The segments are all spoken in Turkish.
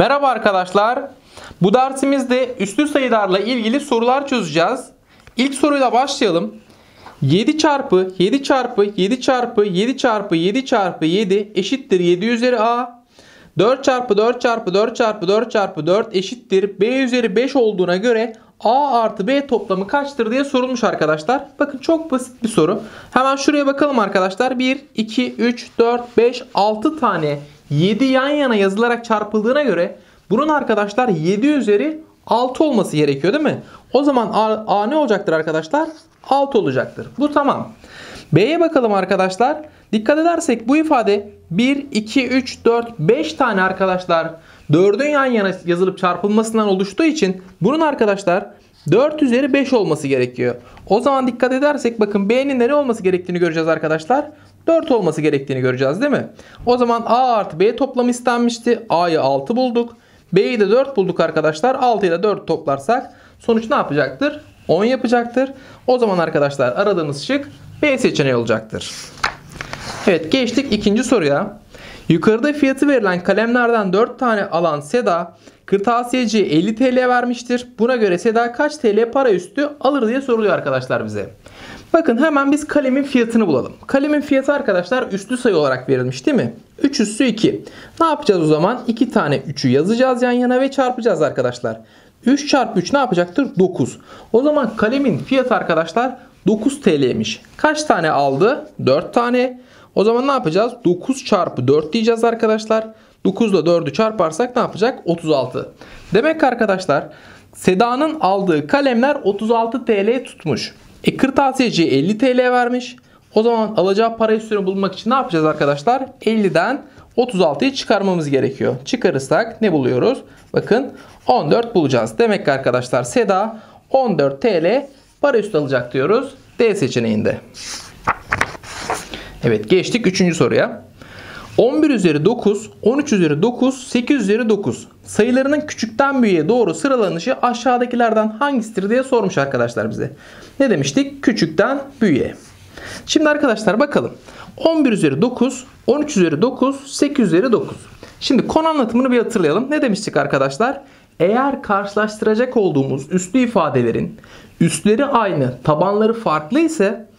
Merhaba arkadaşlar. Bu dersimizde üslü sayılarla ilgili sorular çözeceğiz. İlk soruyla başlayalım. 7 çarpı 7 çarpı 7 çarpı 7 çarpı 7 çarpı 7 eşittir 7 üzeri a. 4 çarpı 4 çarpı 4 çarpı 4 çarpı 4 eşittir b üzeri 5 olduğuna göre a artı b toplamı kaçtır diye sorulmuş arkadaşlar. Bakın çok basit bir soru. Hemen şuraya bakalım arkadaşlar. 1, 2, 3, 4, 5, 6 tane 7 yan yana yazılarak çarpıldığına göre bunun arkadaşlar 7 üzeri 6 olması gerekiyor değil mi? O zaman A, A ne olacaktır arkadaşlar? 6 olacaktır. Bu tamam. B'ye bakalım arkadaşlar. Dikkat edersek bu ifade 1, 2, 3, 4, 5 tane arkadaşlar 4'ün yan yana yazılıp çarpılmasından oluştuğu için bunun arkadaşlar 4 üzeri 5 olması gerekiyor. O zaman dikkat edersek bakın B'nin de ne olması gerektiğini göreceğiz arkadaşlar. 4 olması gerektiğini göreceğiz değil mi? O zaman A artı B toplamı istenmişti. A'yı 6 bulduk. B'yi de 4 bulduk arkadaşlar. 6 ile 4 toplarsak sonuç ne yapacaktır? 10 yapacaktır. O zaman arkadaşlar aradığımız şık B seçeneği olacaktır. Evet geçtik ikinci soruya. Yukarıda fiyatı verilen kalemlerden 4 tane alan Seda kırtasiyeciye 50 TL vermiştir. Buna göre Seda kaç TL para üstü alır diye soruluyor arkadaşlar bize. Bakın hemen biz kalemin fiyatını bulalım. Kalemin fiyatı arkadaşlar üstlü sayı olarak verilmiş değil mi? 3 üssü 2. Ne yapacağız o zaman? 2 tane 3'ü yazacağız yan yana ve çarpacağız arkadaşlar. 3 çarpı 3 ne yapacaktır? 9. O zaman kalemin fiyatı arkadaşlar 9 TL'ymiş. Kaç tane aldı? 4 tane. O zaman ne yapacağız? 9 çarpı 4 diyeceğiz arkadaşlar. 9 ile 4'ü çarparsak ne yapacak? 36. Demek ki arkadaşlar Seda'nın aldığı kalemler 36 TL tutmuş. E kırtasiyeciye 50 TL vermiş. O zaman alacağı para üstünü bulmak için ne yapacağız arkadaşlar? 50'den 36'yı çıkarmamız gerekiyor. Çıkarırsak ne buluyoruz? Bakın 14 bulacağız. Demek ki arkadaşlar Seda 14 TL para üstü alacak diyoruz. D seçeneğinde. Evet geçtik 3. soruya. 11 üzeri 9, 13 üzeri 9, 8 üzeri 9 sayılarının küçükten büyüğe doğru sıralanışı aşağıdakilerden hangisidir diye sormuş arkadaşlar bize. Ne demiştik? Küçükten büyüğe. Şimdi arkadaşlar bakalım. 11 üzeri 9, 13 üzeri 9, 8 üzeri 9. Şimdi konu anlatımını bir hatırlayalım. Ne demiştik arkadaşlar? Eğer karşılaştıracak olduğumuz üslü ifadelerin üstleri aynı, tabanları farklı ise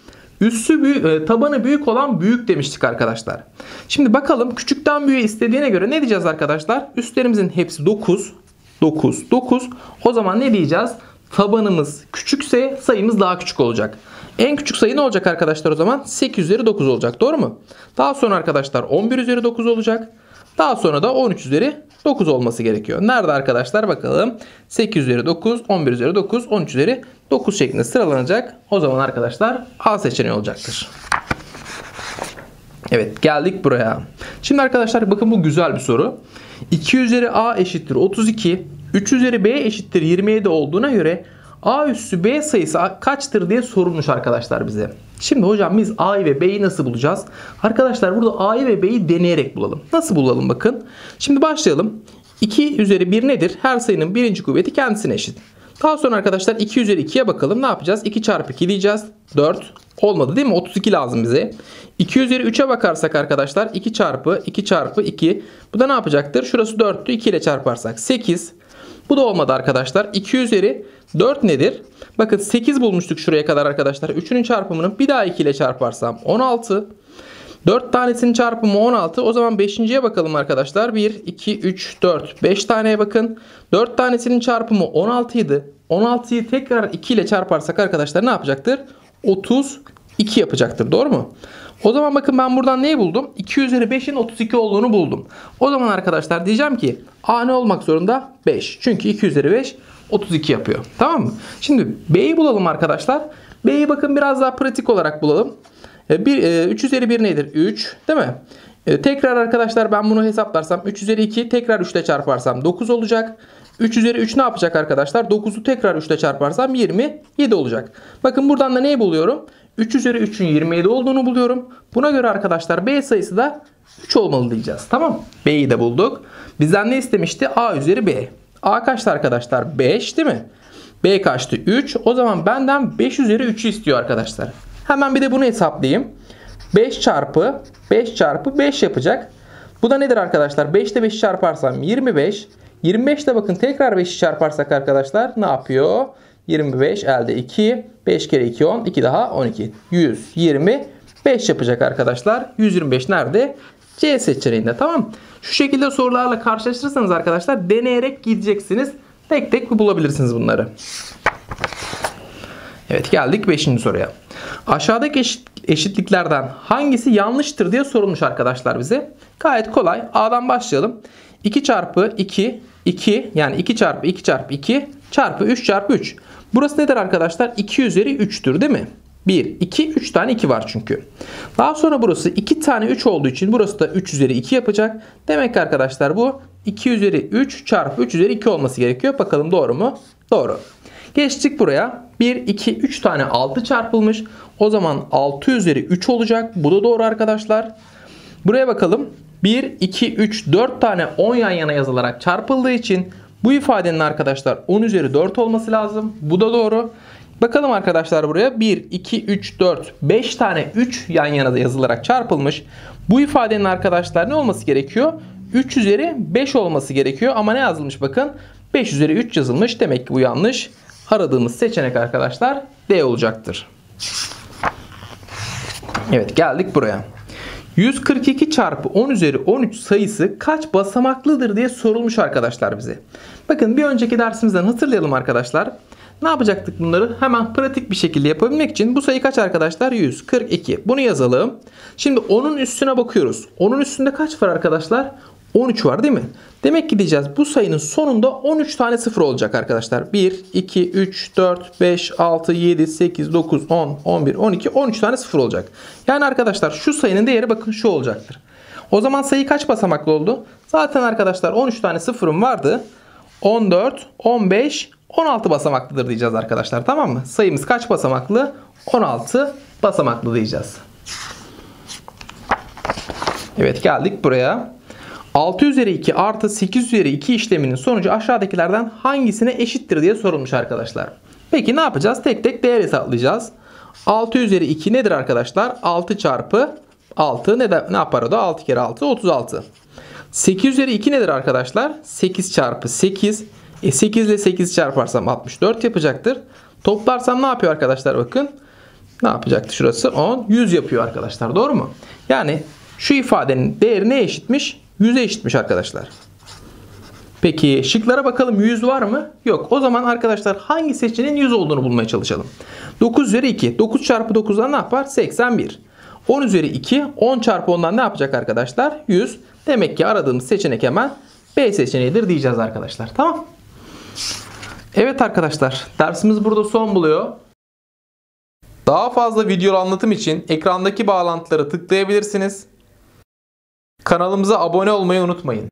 Üssü büyük, e, tabanı büyük olan büyük demiştik arkadaşlar. Şimdi bakalım küçükten büyüğe istediğine göre ne diyeceğiz arkadaşlar? Üstlerimizin hepsi 9. 9, 9. O zaman ne diyeceğiz? Tabanımız küçükse sayımız daha küçük olacak. En küçük sayı ne olacak arkadaşlar o zaman? 8 üzeri 9 olacak. Doğru mu? Daha sonra arkadaşlar 11 üzeri 9 olacak. Daha sonra da 13 üzeri 9 olması gerekiyor. Nerede arkadaşlar bakalım. 8 üzeri 9, 11 üzeri 9, 13 üzeri 9 şeklinde sıralanacak. O zaman arkadaşlar A seçeneği olacaktır. Evet geldik buraya. Şimdi arkadaşlar bakın bu güzel bir soru. 2 üzeri A eşittir 32. 3 üzeri B eşittir 27 olduğuna göre A üssü B sayısı kaçtır diye sorulmuş arkadaşlar bize. Şimdi hocam biz A'yı ve B'yi nasıl bulacağız? Arkadaşlar burada A'yı ve B'yi deneyerek bulalım. Nasıl bulalım bakın. Şimdi başlayalım. 2 üzeri 1 nedir? Her sayının birinci kuvveti kendisine eşit. Daha sonra arkadaşlar 2 üzeri 2'ye bakalım. Ne yapacağız? 2 çarpı 2 diyeceğiz. 4 olmadı değil mi? 32 lazım bize. 2 üzeri 3'e bakarsak arkadaşlar 2 çarpı 2 çarpı 2. Bu da ne yapacaktır? Şurası 4'tü. 2 ile çarparsak 8. Bu da olmadı arkadaşlar. 2 üzeri 4 nedir? Bakın 8 bulmuştuk şuraya kadar arkadaşlar. 3'ünün çarpımını bir daha 2 ile çarparsam 16. 4 tanesinin çarpımı 16. O zaman 5.ye bakalım arkadaşlar. 1, 2, 3, 4. 5 taneye bakın. 4 tanesinin çarpımı 16 idi. 16'yı tekrar 2 ile çarparsak arkadaşlar ne yapacaktır? 32 yapacaktır. Doğru mu? O zaman bakın ben buradan neyi buldum? 2 üzeri 5'in 32 olduğunu buldum. O zaman arkadaşlar diyeceğim ki A ne olmak zorunda? 5. Çünkü 2 üzeri 5 32 yapıyor. Tamam mı? Şimdi B'yi bulalım arkadaşlar. B'yi bakın biraz daha pratik olarak bulalım. 1, e, 3 e, üzeri 1 nedir? 3 değil mi? E, tekrar arkadaşlar ben bunu hesaplarsam 3 üzeri 2 tekrar 3 ile çarparsam 9 olacak. 3 üzeri 3 ne yapacak arkadaşlar? 9'u tekrar 3 ile çarparsam 27 olacak. Bakın buradan da neyi buluyorum? 3 üzeri 3'ün 27 olduğunu buluyorum. Buna göre arkadaşlar B sayısı da 3 olmalı diyeceğiz. Tamam B'yi de bulduk. Bizden ne istemişti? A üzeri B. A kaçtı arkadaşlar? 5 değil mi? B kaçtı? 3. O zaman benden 5 üzeri 3'ü istiyor arkadaşlar. Hemen bir de bunu hesaplayayım. 5 çarpı 5 çarpı 5 yapacak. Bu da nedir arkadaşlar? 5 ile 5 çarparsam 25. 25 de bakın tekrar 5'i çarparsak arkadaşlar ne yapıyor? 25 elde 2. 5 kere 2 10. 2 daha 12. 125 yapacak arkadaşlar. 125 nerede? C seçeneğinde tamam Şu şekilde sorularla karşılaştırırsanız arkadaşlar deneyerek gideceksiniz. Tek tek bulabilirsiniz bunları. Evet geldik 5. soruya. Aşağıdaki eşit, eşitliklerden hangisi yanlıştır diye sorulmuş arkadaşlar bize. Gayet kolay. A'dan başlayalım. 2 çarpı 2 2 yani 2 çarpı 2 çarpı 2 çarpı 3 çarpı 3. Burası nedir arkadaşlar? 2 üzeri 3'tür değil mi? 1, 2, 3 tane 2 var çünkü. Daha sonra burası 2 tane 3 olduğu için burası da 3 üzeri 2 yapacak. Demek ki arkadaşlar bu 2 üzeri 3 çarpı 3 üzeri 2 olması gerekiyor. Bakalım doğru mu? Doğru. Geçtik buraya. 1, 2, 3 tane 6 çarpılmış. O zaman 6 üzeri 3 olacak. Bu da doğru arkadaşlar. Buraya bakalım. 1, 2, 3, 4 tane 10 yan yana yazılarak çarpıldığı için bu ifadenin arkadaşlar 10 üzeri 4 olması lazım. Bu da doğru. Bakalım arkadaşlar buraya 1, 2, 3, 4, 5 tane 3 yan yana yazılarak çarpılmış. Bu ifadenin arkadaşlar ne olması gerekiyor? 3 üzeri 5 olması gerekiyor. Ama ne yazılmış bakın? 5 üzeri 3 yazılmış. Demek ki bu yanlış. Aradığımız seçenek arkadaşlar D olacaktır. Evet geldik buraya. 142 çarpı 10 üzeri 13 sayısı kaç basamaklıdır diye sorulmuş arkadaşlar bize. Bakın bir önceki dersimizden hatırlayalım arkadaşlar. Ne yapacaktık bunları? Hemen pratik bir şekilde yapabilmek için bu sayı kaç arkadaşlar? 142. Bunu yazalım. Şimdi onun üstüne bakıyoruz. Onun üstünde kaç var arkadaşlar? 13 var değil mi? Demek ki diyeceğiz bu sayının sonunda 13 tane sıfır olacak arkadaşlar. 1, 2, 3, 4, 5, 6, 7, 8, 9, 10, 11, 12, 13 tane sıfır olacak. Yani arkadaşlar şu sayının değeri bakın şu olacaktır. O zaman sayı kaç basamaklı oldu? Zaten arkadaşlar 13 tane sıfırım vardı. 14, 15, 16 basamaklıdır diyeceğiz arkadaşlar. Tamam mı? Sayımız kaç basamaklı? 16 basamaklı diyeceğiz. Evet geldik buraya. 6 üzeri 2 artı 8 üzeri 2 işleminin sonucu aşağıdakilerden hangisine eşittir diye sorulmuş arkadaşlar. Peki ne yapacağız? Tek tek değer hesaplayacağız. 6 üzeri 2 nedir arkadaşlar? 6 çarpı 6 ne, de, ne yapar o da? 6 kere 6 36. 8 üzeri 2 nedir arkadaşlar? 8 çarpı 8. E 8 ile 8 çarparsam 64 yapacaktır. Toplarsam ne yapıyor arkadaşlar bakın. Ne yapacaktı şurası? 10. 100 yapıyor arkadaşlar. Doğru mu? Yani şu ifadenin değeri ne eşitmiş? 100'e eşitmiş arkadaşlar. Peki şıklara bakalım 100 var mı? Yok. O zaman arkadaşlar hangi seçeneğin 100 olduğunu bulmaya çalışalım. 9 üzeri 2. 9 çarpı 9'dan ne yapar? 81. 10 üzeri 2. 10 çarpı 10'dan ne yapacak arkadaşlar? 100. Demek ki aradığımız seçenek hemen B seçeneğidir diyeceğiz arkadaşlar. Tamam. Evet arkadaşlar dersimiz burada son buluyor. Daha fazla video anlatım için ekrandaki bağlantıları tıklayabilirsiniz. Kanalımıza abone olmayı unutmayın.